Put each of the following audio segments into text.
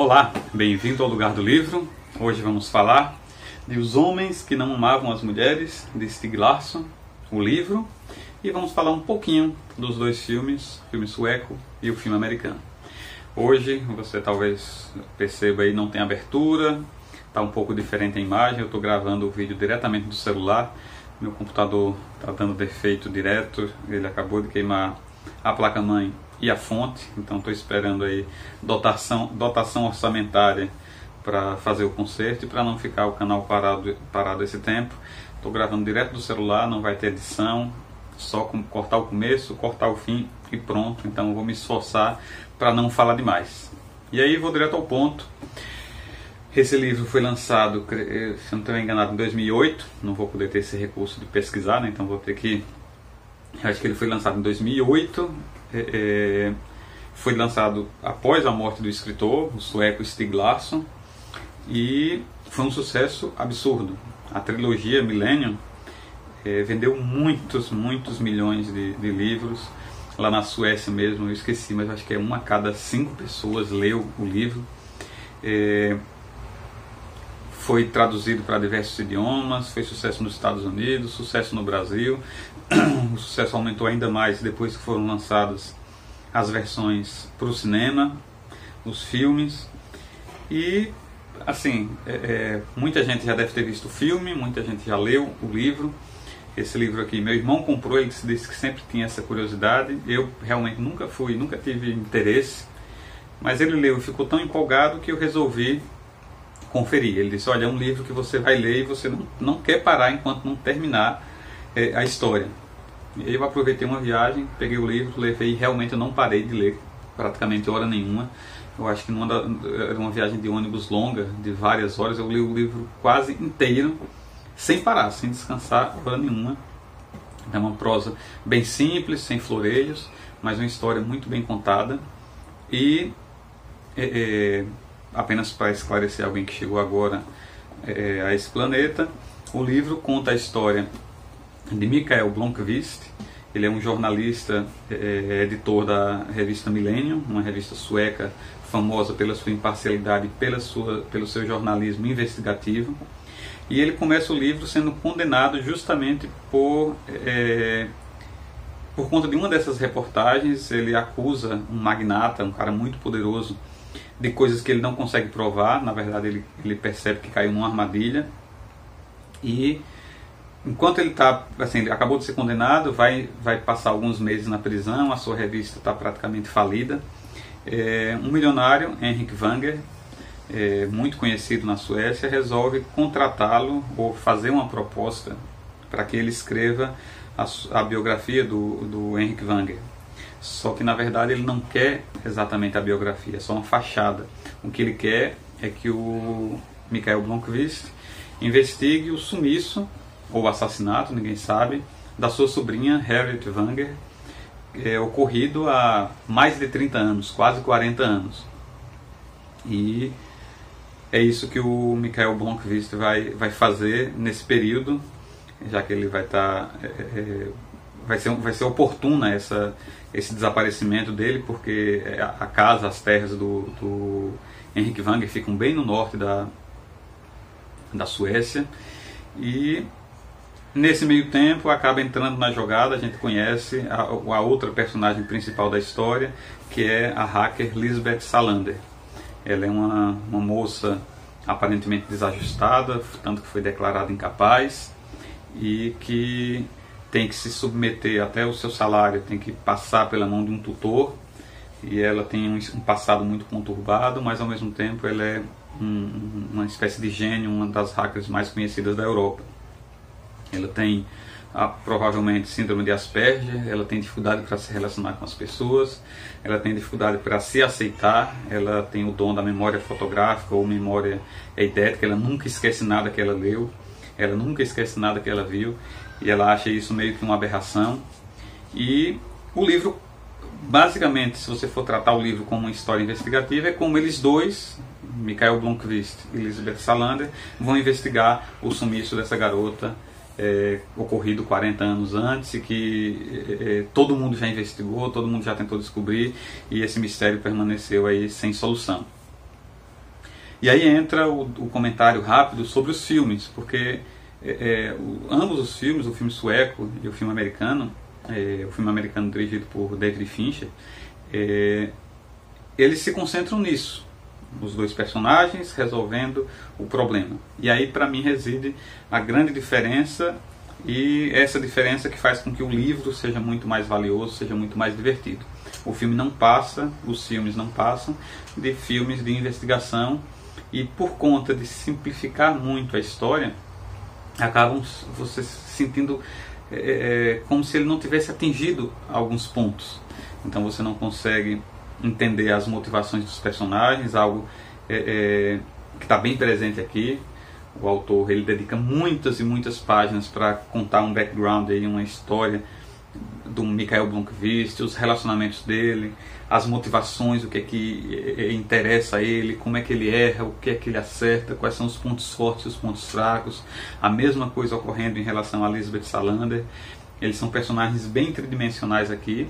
Olá, bem-vindo ao Lugar do Livro. Hoje vamos falar de Os Homens que Não Amavam as Mulheres, de Stieg Larsson, o livro, e vamos falar um pouquinho dos dois filmes, o filme sueco e o filme americano. Hoje, você talvez perceba aí, não tem abertura, está um pouco diferente a imagem, eu estou gravando o vídeo diretamente do celular, meu computador está dando defeito direto, ele acabou de queimar a placa-mãe e a fonte, então estou esperando aí dotação, dotação orçamentária para fazer o conserto e para não ficar o canal parado, parado esse tempo. Estou gravando direto do celular, não vai ter edição, só com, cortar o começo, cortar o fim e pronto. Então vou me esforçar para não falar demais. E aí vou direto ao ponto. Esse livro foi lançado, se não estou enganado, em 2008. Não vou poder ter esse recurso de pesquisar, né? então vou ter que. Acho que ele foi lançado em 2008 é, é, foi lançado após a morte do escritor, o sueco Stig Larsson, e foi um sucesso absurdo. A trilogia Millennium é, vendeu muitos, muitos milhões de, de, livros. Lá na Suécia mesmo, eu esqueci, mas acho que é uma a cada cinco pessoas leu o livro. É, foi traduzido para diversos idiomas, fez sucesso nos Estados Unidos, sucesso no Brasil. O sucesso aumentou ainda mais depois que foram lançadas as versões para o cinema, os filmes. E, assim, é, é, muita gente já deve ter visto o filme, muita gente já leu o livro. Esse livro aqui, meu irmão comprou, ele disse que sempre tinha essa curiosidade. Eu realmente nunca fui, nunca tive interesse. Mas ele leu e ficou tão empolgado que eu resolvi conferir. Ele disse: Olha, é um livro que você vai ler e você não, não quer parar enquanto não terminar é, a história. Eu aproveitei uma viagem, peguei o livro, levei e realmente eu não parei de ler praticamente hora nenhuma. Eu acho que numa era uma viagem de ônibus longa, de várias horas, eu li o livro quase inteiro, sem parar, sem descansar hora nenhuma. É uma prosa bem simples, sem floreios, mas uma história muito bem contada. E é, é, apenas para esclarecer alguém que chegou agora é, a esse planeta, o livro conta a história de Mikael Blomqvist. Ele é um jornalista, é, editor da revista Millennium, uma revista sueca famosa pela sua imparcialidade e pela sua, pelo seu jornalismo investigativo. E ele começa o livro sendo condenado justamente por, é, por conta de uma dessas reportagens. Ele acusa um magnata, um cara muito poderoso, de coisas que ele não consegue provar. Na verdade, ele, ele percebe que caiu numa armadilha. E enquanto ele está, assim, acabou de ser condenado, vai, vai passar alguns meses na prisão, a sua revista está praticamente falida. É, um milionário, Henrik Wanger, é, muito conhecido na Suécia, resolve contratá-lo ou fazer uma proposta para que ele escreva a, a biografia do, do Henrik Wanger. Só que na verdade ele não quer exatamente a biografia, é só uma fachada. O que ele quer é que o Michael Blomqvist investigue o sumiço ou assassinato, ninguém sabe, da sua sobrinha Harriet Wanger, é, ocorrido há mais de 30 anos, quase 40 anos. E é isso que o Michael Blomqvist vai, vai fazer nesse período, já que ele vai estar. Tá, é, é, vai, ser, vai ser oportuna essa, esse desaparecimento dele, porque a, a casa, as terras do, do Henrik Wanger ficam bem no norte da, da Suécia. E Nesse meio tempo, acaba entrando na jogada, a gente conhece a, a, outra personagem principal da história, que é a hacker Lisbeth Salander. Ela é uma, uma moça aparentemente desajustada, tanto que foi declarada incapaz, e que tem que se submeter até o seu salário, tem que passar pela mão de um tutor, e ela tem um, passado muito conturbado, mas ao mesmo tempo ela é um, uma espécie de gênio, uma das hackers mais conhecidas da Europa. Ela tem ah, provavelmente síndrome de Asperger, ela tem dificuldade para se relacionar com as pessoas, ela tem dificuldade para se aceitar, ela tem o dom da memória fotográfica ou memória eidética, ela nunca esquece nada que ela leu, ela nunca esquece nada que ela viu e ela acha isso meio que uma aberração. E o livro, basicamente, se você for tratar o livro como uma história investigativa, é como eles dois, Michael Blomqvist e Elizabeth Salander, vão investigar o sumiço dessa garota é, ocorrido 40 anos antes e que é, é, todo mundo já investigou, todo mundo já tentou descobrir e esse mistério permaneceu aí sem solução. E aí entra o, o comentário rápido sobre os filmes, porque é, é, o, ambos os filmes, o filme sueco e o filme americano, é, o filme americano dirigido por David Fincher, é, eles se concentram nisso, os dois personagens resolvendo o problema. E aí, para mim, reside a grande diferença e essa diferença que faz com que o livro seja muito mais valioso, seja muito mais divertido. O filme não passa, os filmes não passam de filmes de investigação e por conta de simplificar muito a história, acabam você sentindo é, é, como se ele não tivesse atingido alguns pontos. Então você não consegue entender as motivações dos personagens, algo é, é que está bem presente aqui. O autor ele dedica muitas e muitas páginas para contar um background aí, uma história do Michael Blomqvist, os relacionamentos dele, as motivações, o que é que é, é, interessa a ele, como é que ele erra, o que é que ele acerta, quais são os pontos fortes e os pontos fracos. A mesma coisa ocorrendo em relação a Elizabeth Salander. Eles são personagens bem tridimensionais aqui.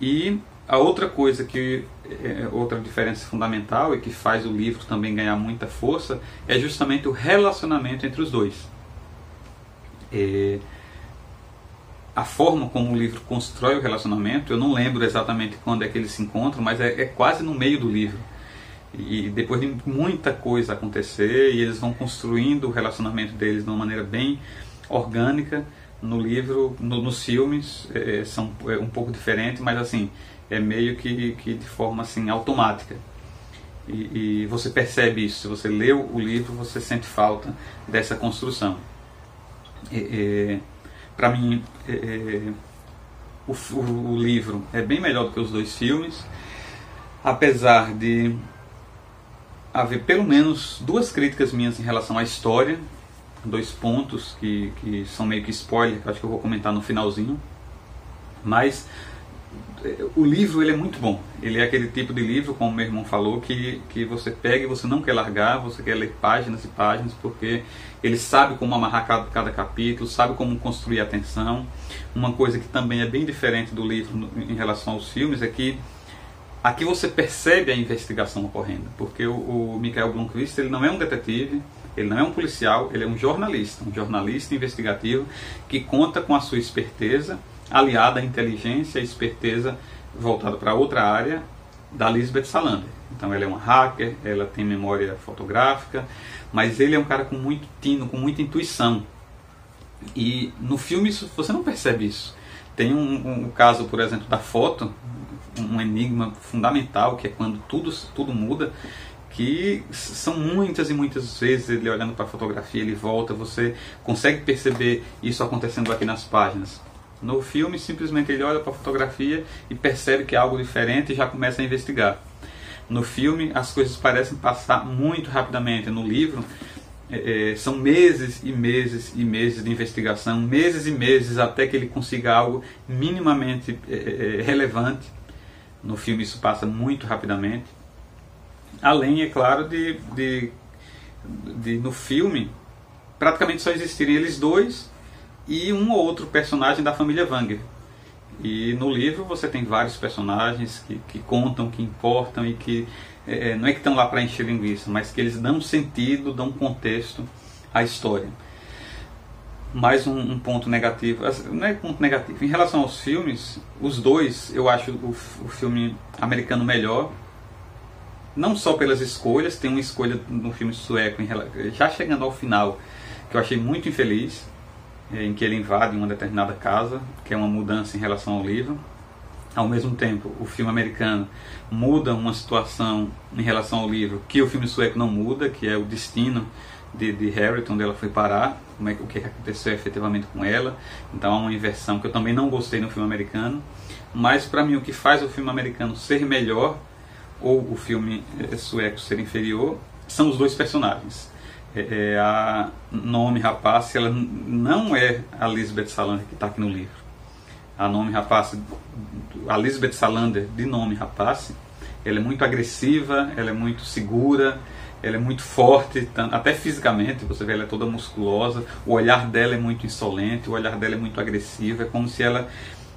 E a outra coisa que é outra diferença fundamental e que faz o livro também ganhar muita força é justamente o relacionamento entre os dois. É, a forma como o livro constrói o relacionamento, eu não lembro exatamente quando é que eles se encontram, mas é, é quase no meio do livro. E depois de muita coisa acontecer, e eles vão construindo o relacionamento deles de uma maneira bem orgânica. No livro, no, nos filmes, é, são é um pouco diferente, mas assim, é meio que, que de forma assim automática. E, e, você percebe isso. Se você lê o livro, você sente falta dessa construção. É, para mim, é, é, o, o, livro é bem melhor do que os dois filmes, apesar de haver pelo menos duas críticas minhas em relação à história, dois pontos que, que são meio que spoiler, que acho que eu vou comentar no finalzinho. Mas o livro ele é muito bom. Ele é aquele tipo de livro, como meu irmão falou, que, que você pega e você não quer largar, você quer ler páginas e páginas, porque ele sabe como amarrar cada, cada capítulo, sabe como construir a atenção. Uma coisa que também é bem diferente do livro em relação aos filmes é que aqui você percebe a investigação ocorrendo, porque o, o Michael Blomqvist ele não é um detetive, ele não é um policial, ele é um jornalista, um jornalista investigativo que conta com a sua esperteza aliada à inteligência e esperteza voltada para outra área da Lisbeth Salander. Então ela é uma hacker, ela tem memória fotográfica, mas ele é um cara com muito tino, com muita intuição. E no filme isso, você não percebe isso. Tem um, um caso, por exemplo, da foto, um enigma fundamental, que é quando tudo, tudo muda, que são muitas e muitas vezes ele olhando para a fotografia, ele volta, você consegue perceber isso acontecendo aqui nas páginas. No filme, simplesmente ele olha para a fotografia e percebe que é algo diferente e já começa a investigar. No filme, as coisas parecem passar muito rapidamente. No livro, é, é, são meses e meses e meses de investigação, meses e meses até que ele consiga algo minimamente é, é, é relevante. No filme, isso passa muito rapidamente. Além, é claro, de, de, de no filme praticamente só existirem eles dois e um ou outro personagem da família Wanger. E no livro você tem vários personagens que, que contam, que importam e que é, é não é que estão lá para encher linguiça, mas que eles dão sentido, dão contexto à história. Mais um, um, ponto negativo, não é ponto negativo, em relação aos filmes, os dois eu acho o, o filme americano melhor, não só pelas escolhas, tem uma escolha no filme sueco, já chegando ao final, que eu achei muito infeliz, em que ele invade uma determinada casa, que é uma mudança em relação ao livro. Ao mesmo tempo, o filme americano muda uma situação em relação ao livro que o filme sueco não muda, que é o destino de, de Harriet, onde ela foi parar, como é, o que aconteceu efetivamente com ela. Então há uma inversão que eu também não gostei no filme americano. Mas para mim o que faz o filme americano ser melhor ou o filme eh, sueco ser inferior são os dois personagens é, é, a nome Rapace ela não é a Lisbeth Salander que está aqui no livro. A nome Rapace, a Lisbeth Salander de nome Rapace, ela é muito agressiva, ela é muito segura, ela é muito forte, até fisicamente, você vê ela é toda musculosa, o olhar dela é muito insolente, o olhar dela é muito agressivo, é como se ela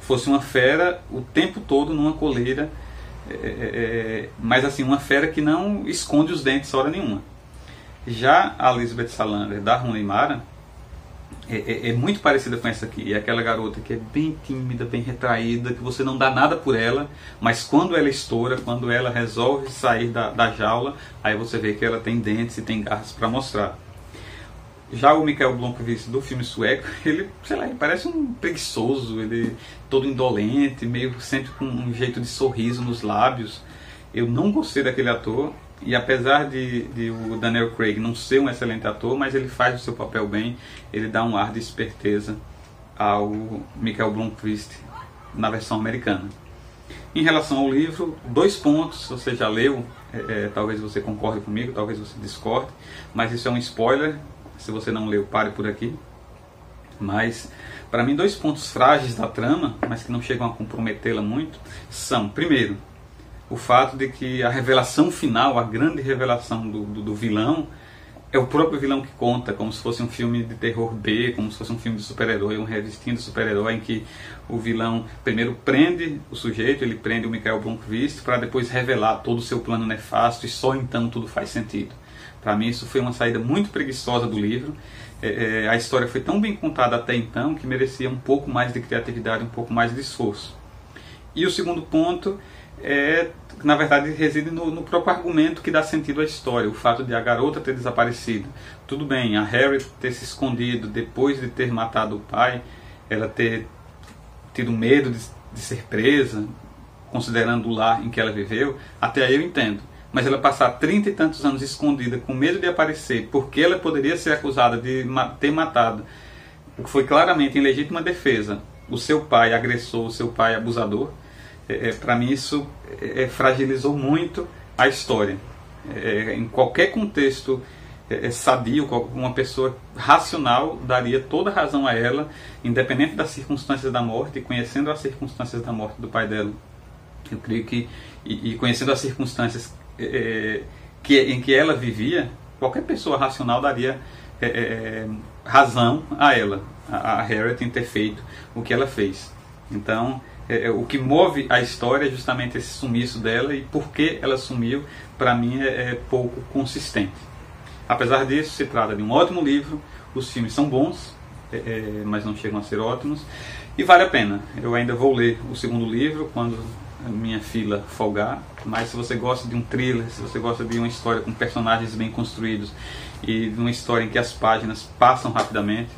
fosse uma fera o tempo todo numa coleira é, é, é, mas assim, uma fera que não esconde os dentes hora nenhuma. Já a Elizabeth Salander, da Rooney Mara, é, é, é, muito parecida com essa aqui. É aquela garota que é bem tímida, bem retraída, que você não dá nada por ela, mas quando ela estoura, quando ela resolve sair da, da jaula, aí você vê que ela tem dentes e tem garras para mostrar. Já o Michael Blomqvist do filme sueco, ele, sei lá, ele parece um preguiçoso, ele todo indolente, meio sempre com um jeito de sorriso nos lábios. Eu não gostei daquele ator, e apesar de, de, o Daniel Craig não ser um excelente ator, mas ele faz o seu papel bem, ele dá um ar de esperteza ao Michael Blomqvist na versão americana. Em relação ao livro, dois pontos, você já leu, é, é, talvez você concorde comigo, talvez você discorde, mas isso é um spoiler, se você não leu, pare por aqui. Mas, para mim, dois pontos frágeis da trama, mas que não chegam a comprometê-la muito, são, primeiro, o fato de que a revelação final, a grande revelação do, do, do, vilão, é o próprio vilão que conta, como se fosse um filme de terror B, como se fosse um filme de super-herói, um revistinho de super-herói, em que o vilão primeiro prende o sujeito, ele prende o Michael Blomqvist, para depois revelar todo o seu plano nefasto e só então tudo faz sentido. Para mim, isso foi uma saída muito preguiçosa do livro. É, é, a história foi tão bem contada até então que merecia um pouco mais de criatividade, um pouco mais de esforço. E o segundo ponto é, na verdade, reside no, no, próprio argumento que dá sentido à história, o fato de a garota ter desaparecido. Tudo bem, a Harry ter se escondido depois de ter matado o pai, ela ter tido medo de, de ser presa, considerando o lar em que ela viveu, até aí eu entendo. Mas ela passar trinta e tantos anos escondida, com medo de aparecer, porque ela poderia ser acusada de ter matado, o que foi claramente em legítima defesa, o seu pai agressor, o seu pai abusador, é, é para mim isso é, é, fragilizou muito a história. É, em qualquer contexto é, sadio, uma pessoa racional daria toda razão a ela, independente das circunstâncias da morte, conhecendo as circunstâncias da morte do pai dela. Eu creio que, e, e conhecendo as circunstâncias é, que, em que ela vivia, qualquer pessoa racional daria é, razão a ela, a, a Harriet, em ter feito o que ela fez. Então, é, é, o que move a história é justamente esse sumiço dela e por que ela sumiu, para mim é, é, pouco consistente. Apesar disso, se trata de um ótimo livro, os filmes são bons, é, é, mas não chegam a ser ótimos, e vale a pena. Eu ainda vou ler o segundo livro quando a minha fila folgar, mas se você gosta de um thriller, se você gosta de uma história com personagens bem construídos e de uma história em que as páginas passam rapidamente,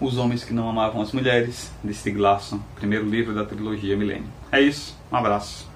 os Homens que Não Amavam as Mulheres, de Stieg Larsson, primeiro livro da trilogia Milênio. É isso, um abraço.